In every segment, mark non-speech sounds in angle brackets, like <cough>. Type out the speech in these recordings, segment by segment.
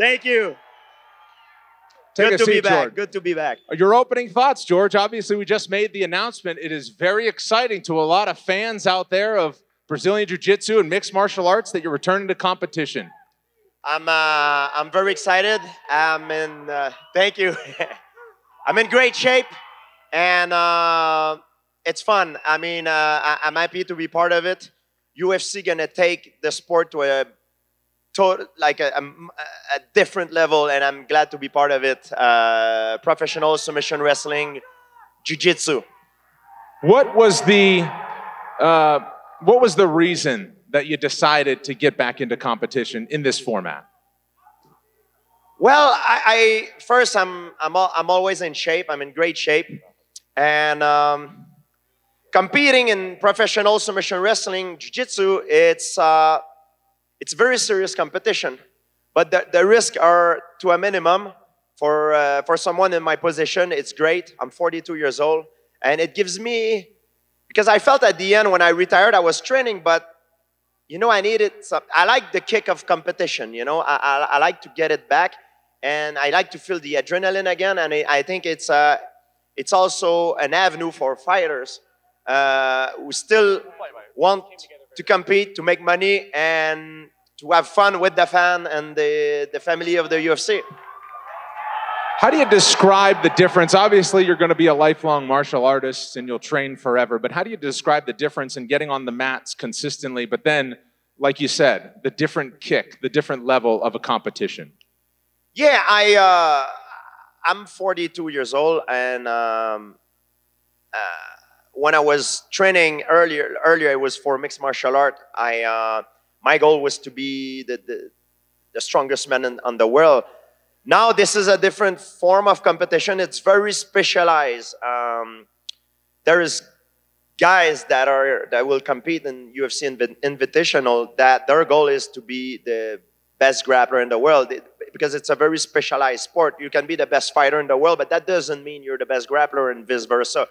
Thank you. Take Good a to seat, be back. George. Good to be back. Your opening thoughts, George. Obviously, we just made the announcement. It is very exciting to a lot of fans out there of Brazilian Jiu Jitsu and mixed martial arts that you're returning to competition. I'm uh, I'm very excited. I'm in. Uh, thank you. <laughs> I'm in great shape, and uh, it's fun. I mean, uh, I, I'm happy to be part of it. UFC gonna take the sport to a total, like a, a, a different level, and I'm glad to be part of it. Uh, professional submission wrestling, jiu-jitsu. What was the uh, what was the reason that you decided to get back into competition in this format? Well, I, I first I'm I'm al- I'm always in shape. I'm in great shape, and um, competing in professional submission wrestling, jiu-jitsu, it's uh, it's very serious competition, but the, the risks are to a minimum. For uh, for someone in my position, it's great. I'm 42 years old, and it gives me because I felt at the end when I retired, I was training, but you know, I needed some. I like the kick of competition. You know, I, I, I like to get it back, and I like to feel the adrenaline again. And I, I think it's uh, it's also an avenue for fighters uh, who still want to compete, to make money, and to have fun with the fan and the, the family of the UFC. How do you describe the difference? Obviously, you're going to be a lifelong martial artist and you'll train forever, but how do you describe the difference in getting on the mats consistently, but then, like you said, the different kick, the different level of a competition? Yeah, I uh, I'm 42 years old, and um, uh, when I was training earlier, earlier it was for mixed martial art. I uh, my goal was to be the the, the strongest man in, on the world. Now this is a different form of competition. It's very specialized. Um, there is guys that are that will compete in UFC Invi- Invitational that their goal is to be the best grappler in the world It- because it's a very specialized sport. You can be the best fighter in the world, but that doesn't mean you're the best grappler and vice versa.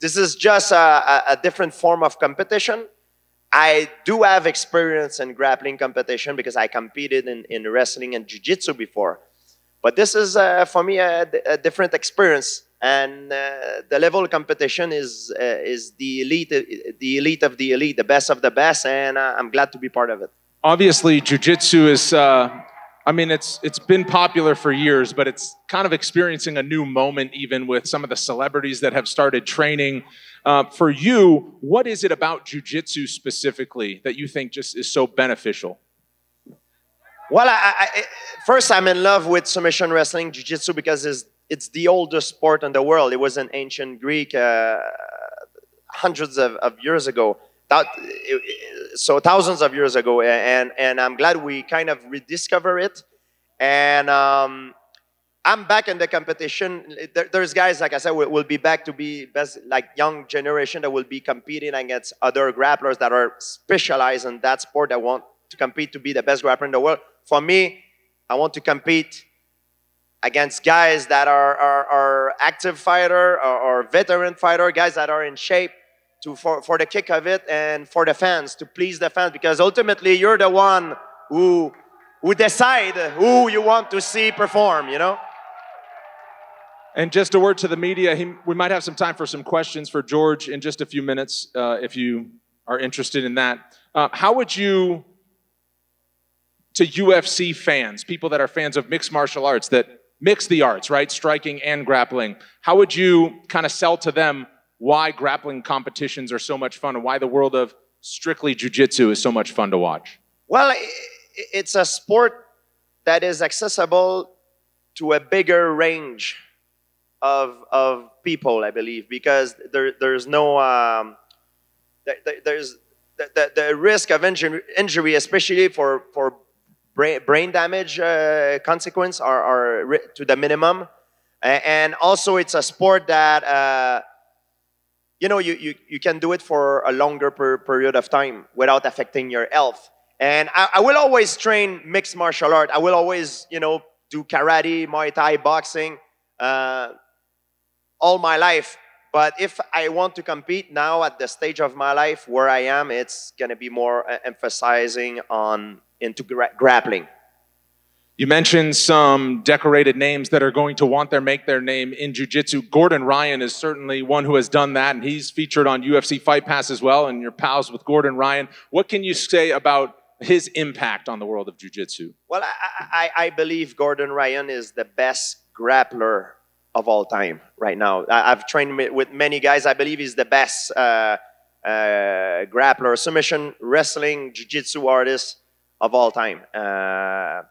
This is just a, a, different form of competition. I do have experience in grappling competition because I competed in, in wrestling and jiu-jitsu before. But this is, uh, for me, a, a different experience. And uh, the level of competition is, uh, is the, elite, the elite of the elite, the best of the best, and uh, I'm glad to be part of it. Obviously, jiu-jitsu is, uh, I mean, it's, it's been popular for years, but it's kind of experiencing a new moment even with some of the celebrities that have started training. Uh, for you, what is it about jiu-jitsu specifically that you think just is so beneficial? Well, I, I, first, I'm in love with submission wrestling, jiu-jitsu, because it's, it's the oldest sport in the world. It was in ancient Greek uh, hundreds of, of years ago. That, so thousands of years ago, and, and I'm glad we kind of rediscover it. And um, I'm back in the competition. There, there's guys, like I said, will, will be back to be best, like young generation that will be competing against other grapplers that are specialized in that sport that want to compete to be the best grappler in the world. For me, I want to compete against guys that are, are, are active fighter or, or veteran fighter, guys that are in shape to for, for the kick of it and for the fans to please the fans because ultimately you're the one who who decide who you want to see perform. You know. And just a word to the media, he, we might have some time for some questions for George in just a few minutes uh, if you are interested in that. Uh, how would you, to UFC fans, people that are fans of mixed martial arts, that mix the arts, right, striking and grappling, how would you kind of sell to them why grappling competitions are so much fun and why the world of strictly jujitsu is so much fun to watch? Well, it's a sport that is accessible to a bigger range of, of people, I believe, because there, there's no, um, there, there- there's the, the, the risk of injury, injury, especially for, for brain, brain damage uh, consequence, are, are to the minimum. And also, it's a sport that, uh, you know, you, you, you can do it for a longer per, period of time without affecting your health. And I, I will always train mixed martial art. I will always, you know, do karate, Muay Thai, boxing, uh, all my life. But if I want to compete now at the stage of my life where I am, it's going to be more uh, emphasizing on into gra- grappling. You mentioned some decorated names that are going to want their make their name in jiu-jitsu. Gordon Ryan is certainly one who has done that, and he's featured on UFC Fight Pass as well. And you're pals with Gordon Ryan. What can you say about his impact on the world of jiu-jitsu? Well, I, I, I believe Gordon Ryan is the best grappler of all time right now. I, have trained with many guys. I believe he's the best uh, uh, grappler, submission wrestling, jiu-jitsu artist of all time. Uh,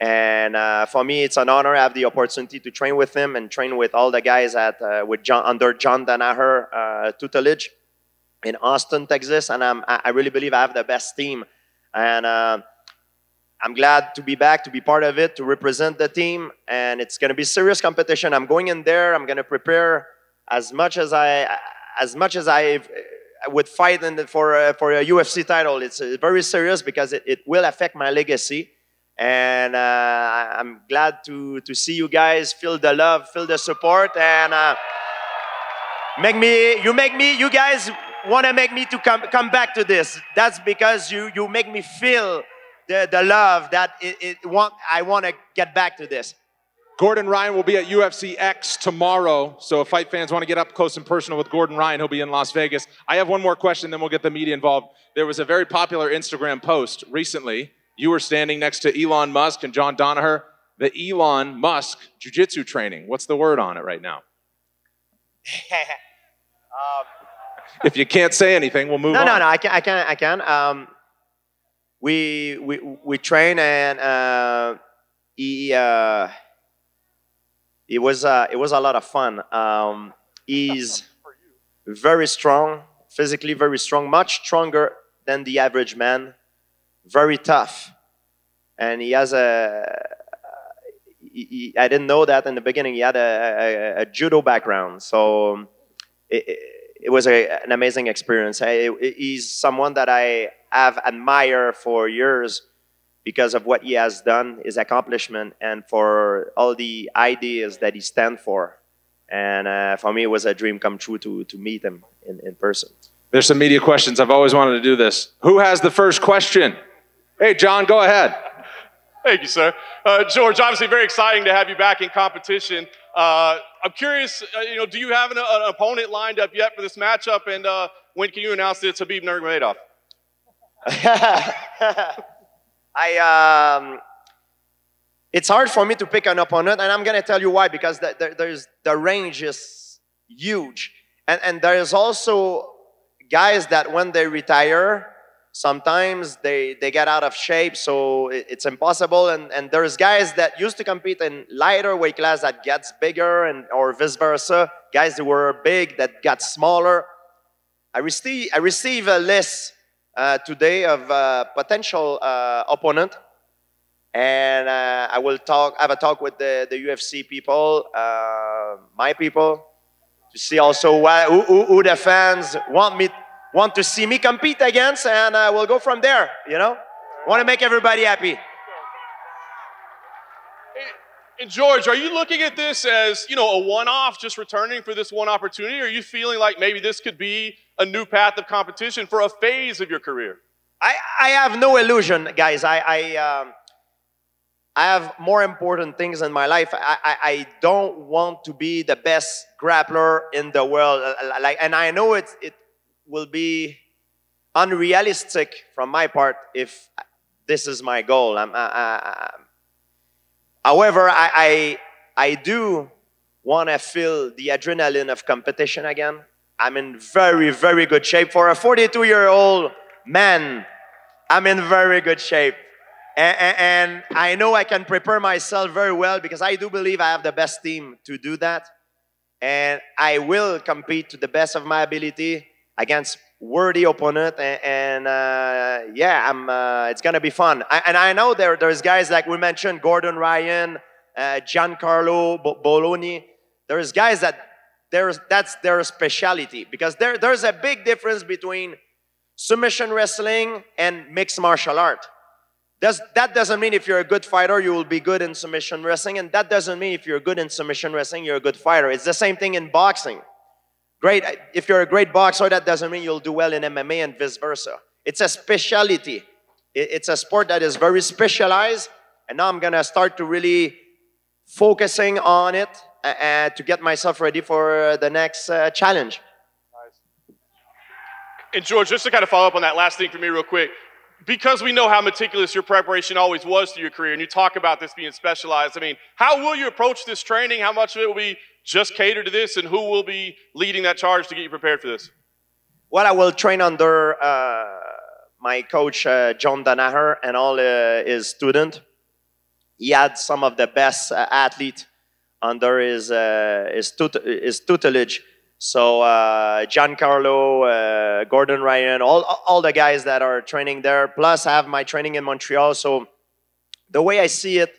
and uh, for me, it's an honor to have the opportunity to train with him and train with all the guys at uh, with John under John Danaher uh, tutelage in Austin, Texas. And I'm, I really believe I have the best team. And uh, I'm glad to be back, to be part of it, to represent the team. And it's going to be serious competition. I'm going in there. I'm going to prepare as much as I as much as I would fight the, for a, for a UFC title. It's uh, very serious because it, it will affect my legacy and uh, I'm glad to, to see you guys feel the love, feel the support, and uh, make me, you make me, you guys want to make me to come, come back to this. That's because you, you make me feel the, the love that it, it want, I want to get back to this. Gordon Ryan will be at UFC X tomorrow. So if fight fans want to get up close and personal with Gordon Ryan, he'll be in Las Vegas. I have one more question, then we'll get the media involved. There was a very popular Instagram post recently you were standing next to Elon Musk and John Danaher, the Elon Musk Jiu Jitsu training. What's the word on it right now? <laughs> um, if you can't say anything, we'll move no, on. No, no, I can, I can, I can. Um, we, we, we train and uh, he, uh, it was, uh, it was a lot of fun. Um, he's very strong, physically very strong, much stronger than the average man very tough. And he has a, he, I didn't know that in the beginning. He had a, a, a judo background. So it, it was a, an amazing experience. I, he's someone that I have admired for years because of what he has done, his accomplishment, and for all the ideas that he stands for. And uh, for me, it was a dream come true to, to meet him in, in person. There's some media questions. I've always wanted to do this. Who has the first question? Hey, John, go ahead. Thank you, sir. Uh, George, obviously very exciting to have you back in competition. Uh, I'm curious, uh, you know, do you have an, an, opponent lined up yet for this matchup? And uh, when can you announce that it's Khabib Nurmagomedov? <laughs> I, um, it's hard for me to pick an opponent, and I'm going to tell you why, because the, the, there's, the range is huge. And, and there's also guys that when they retire, sometimes they, they get out of shape, so it, it's impossible. And, and there's guys that used to compete in lighter weight class that gets bigger, and or vice versa. Guys that were big that got smaller. I receive I receive a list uh, today of uh, potential uh, opponent, and uh, I will talk have a talk with the, the UFC people, uh, my people, to see also why, who, who, who the fans want me want to see me compete against, and uh, we'll go from there. You know, want to make everybody happy. And George, are you looking at this as you know a one-off, just returning for this one opportunity? Or are you feeling like maybe this could be a new path of competition for a phase of your career? I, I have no illusion, guys. I I, um, I have more important things in my life. I, I, I don't want to be the best grappler in the world. Like, and I know it it will be unrealistic from my part if this is my goal. I'm, I, I, however, I, I, I do want to feel the adrenaline of competition again. I'm in very, very good shape. For a 42 year old man, I'm in very good shape. And, and, I know I can prepare myself very well because I do believe I have the best team to do that. And I will compete to the best of my ability against worthy opponent and, and uh, yeah i'm uh, it's gonna be fun. I, and i know there there's guys like we mentioned gordon ryan uh, giancarlo bodoni there's guys that there's that's their specialty because there, there's a big difference between submission wrestling and mixed martial art. Does, that doesn't mean if you're a good fighter you will be good in submission wrestling and that doesn't mean if you're good in submission wrestling you're a good fighter. It's the same thing in boxing Great, if you're a great boxer, that doesn't mean you'll do well in MMA and vice versa. It's a specialty. It's a sport that is very specialized, and now I'm gonna start to really focusing on it uh, to get myself ready for the next uh, challenge. And George, just to kind of follow up on that last thing for me, real quick, because we know how meticulous your preparation always was through your career, and you talk about this being specialized. I mean, how will you approach this training? How much of it will be just cater to this, and who will be leading that charge to get you prepared for this? Well, I will train under uh, my coach uh, John Danaher and all uh, his students. He had some of the best uh, athletes under his uh, his, tut- his tutelage so uh, Giancarlo, uh, Gordon Ryan, all all the guys that are training there. Plus, I have my training in Montreal. So the way I see it,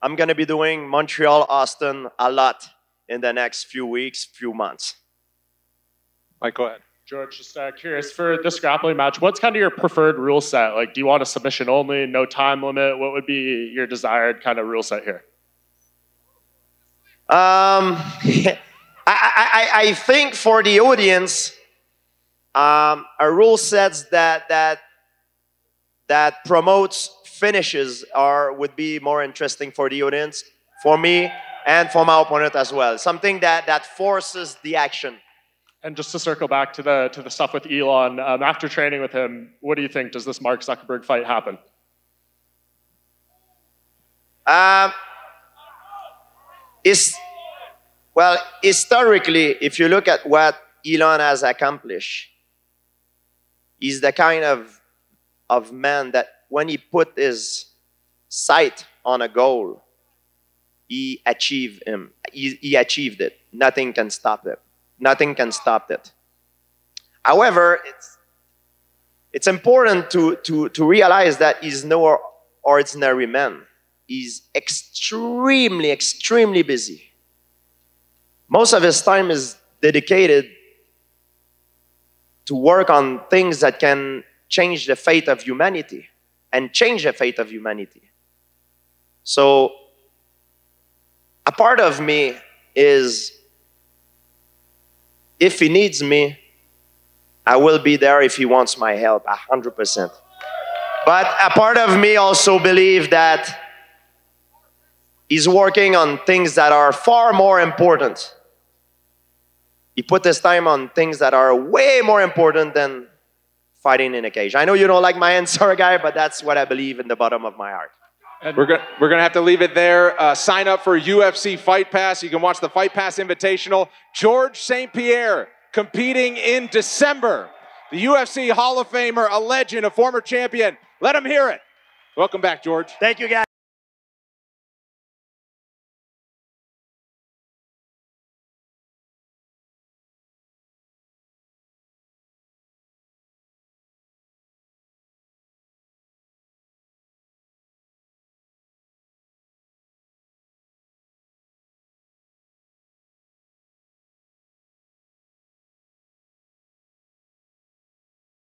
I'm gonna be doing Montreal, Austin a lot in the next few weeks, few months. Mike, go ahead. George, just uh, curious for this grappling match, what's kind of your preferred rule set? Like, do you want a submission only, no time limit? What would be your desired kind of rule set here? Um. <laughs> I, I, I think for the audience, um, a rule sets that that that promotes finishes are would be more interesting for the audience, for me, and for my opponent as well. Something that that forces the action. And just to circle back to the to the stuff with Elon, um, after training with him, what do you think? Does this Mark Zuckerberg fight happen? Um, is well, historically, if you look at what Elon has accomplished, he's the kind of, of man that when he put his sight on a goal, he achieved him. He, he achieved it. Nothing can stop it. Nothing can stop it. However, it's, it's important to, to, to realize that he's no ordinary man. He's extremely, extremely busy most of his time is dedicated to work on things that can change the fate of humanity and change the fate of humanity. So, a part of me is if he needs me, I will be there if he wants my help, 100%. But a part of me also believe that he's working on things that are far more important. He put his time on things that are way more important than fighting in a cage. I know you don't like my <laughs> answer, guy, but that's what I believe in the bottom of my heart. And we're gonna, we're gonna have to leave it there. Uh, sign up for UFC Fight Pass. You can watch the Fight Pass Invitational. George St. Pierre competing in December. The UFC Hall of Famer, a legend, a former champion. Let him hear it. Welcome back, George. Thank you, guys.